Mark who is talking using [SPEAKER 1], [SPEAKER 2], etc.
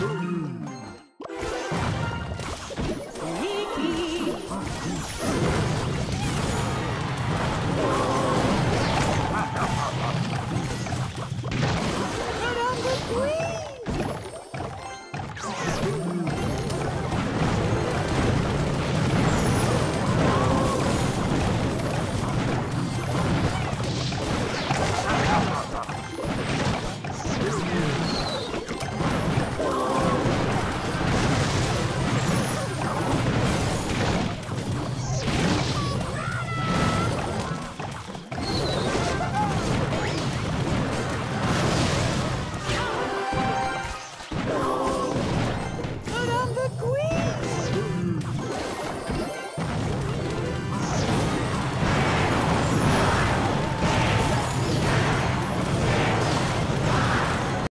[SPEAKER 1] Caramba,